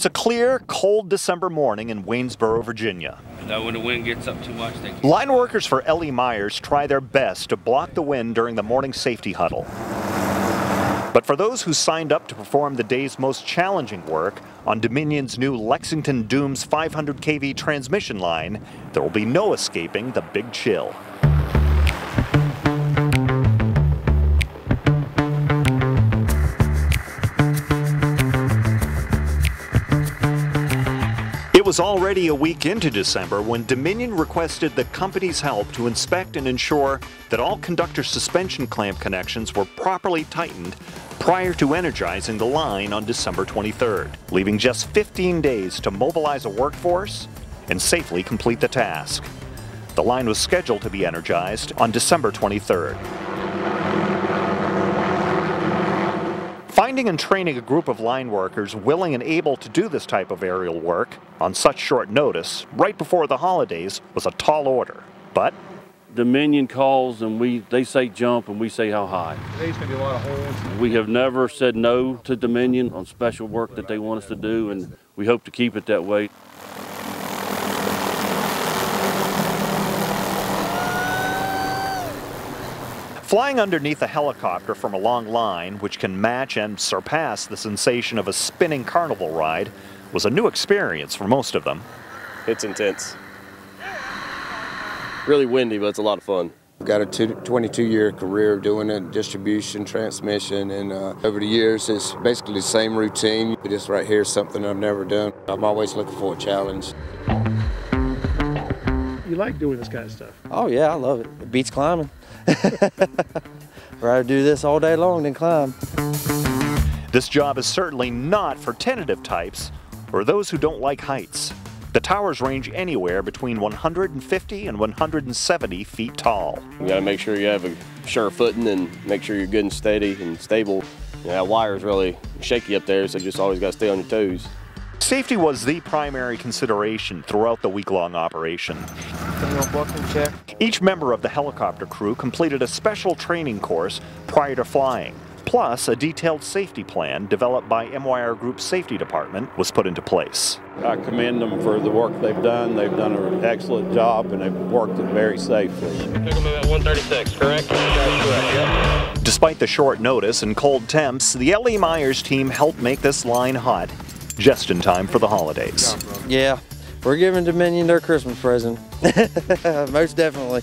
It's a clear, cold December morning in Waynesboro, Virginia. Now, when the wind gets up too much, they Line workers for L.E. Myers try their best to block the wind during the morning safety huddle. But for those who signed up to perform the day's most challenging work on Dominion's new Lexington Dooms 500 kV transmission line, there will be no escaping the big chill. Was already a week into December when Dominion requested the company's help to inspect and ensure that all conductor suspension clamp connections were properly tightened prior to energizing the line on December 23rd, leaving just 15 days to mobilize a workforce and safely complete the task. The line was scheduled to be energized on December 23rd. Finding and training a group of line workers willing and able to do this type of aerial work on such short notice, right before the holidays, was a tall order. But Dominion calls and we they say jump and we say how high. Today's gonna be a lot of holes. We have never said no to Dominion on special work that they want us to do and we hope to keep it that way. Flying underneath a helicopter from a long line, which can match and surpass the sensation of a spinning carnival ride, was a new experience for most of them. It's intense. Really windy, but it's a lot of fun. I've got a 22 year career doing it, distribution, transmission, and uh, over the years it's basically the same routine. But This right here is something I've never done. I'm always looking for a challenge. You like doing this kind of stuff. Oh yeah, I love it. It beats climbing. Rather do this all day long than climb. This job is certainly not for tentative types or those who don't like heights. The towers range anywhere between 150 and 170 feet tall. You gotta make sure you have a sure footing and make sure you're good and steady and stable. You know, that wire's really shaky up there, so you just always gotta stay on your toes. Safety was the primary consideration throughout the week-long operation. Check. Each member of the helicopter crew completed a special training course prior to flying. Plus, a detailed safety plan developed by MYR Group's safety department was put into place. I commend them for the work they've done. They've done an excellent job and they've worked it very safely. Pick them at 136, correct? That's correct, yep. Despite the short notice and cold temps, the L.E. Myers team helped make this line hot just in time for the holidays. Yeah, we're giving Dominion their Christmas present. Most definitely.